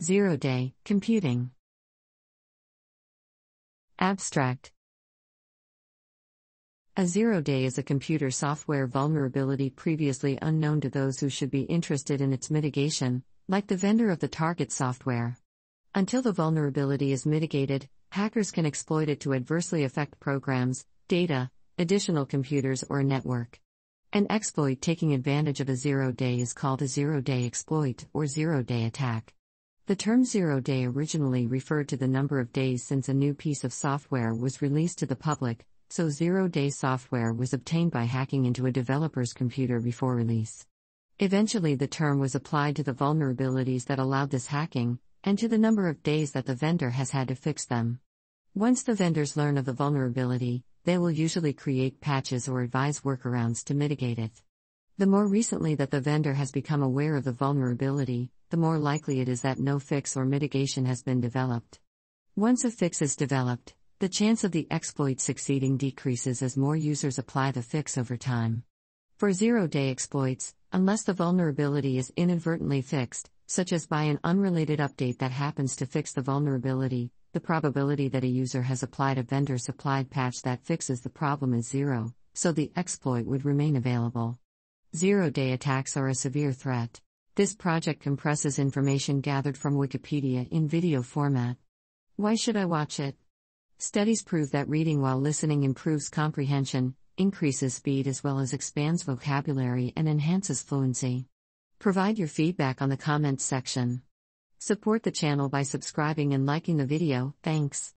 Zero day computing. Abstract A zero day is a computer software vulnerability previously unknown to those who should be interested in its mitigation, like the vendor of the target software. Until the vulnerability is mitigated, hackers can exploit it to adversely affect programs, data, additional computers, or a network. An exploit taking advantage of a zero day is called a zero day exploit or zero day attack. The term zero day originally referred to the number of days since a new piece of software was released to the public, so zero day software was obtained by hacking into a developer's computer before release. Eventually, the term was applied to the vulnerabilities that allowed this hacking, and to the number of days that the vendor has had to fix them. Once the vendors learn of the vulnerability, they will usually create patches or advise workarounds to mitigate it. The more recently that the vendor has become aware of the vulnerability, the more likely it is that no fix or mitigation has been developed. Once a fix is developed, the chance of the exploit succeeding decreases as more users apply the fix over time. For zero day exploits, unless the vulnerability is inadvertently fixed, such as by an unrelated update that happens to fix the vulnerability, the probability that a user has applied a vendor supplied patch that fixes the problem is zero, so the exploit would remain available. Zero day attacks are a severe threat. This project compresses information gathered from Wikipedia in video format. Why should I watch it? Studies prove that reading while listening improves comprehension, increases speed as well as expands vocabulary and enhances fluency. Provide your feedback on the comments section. Support the channel by subscribing and liking the video, thanks.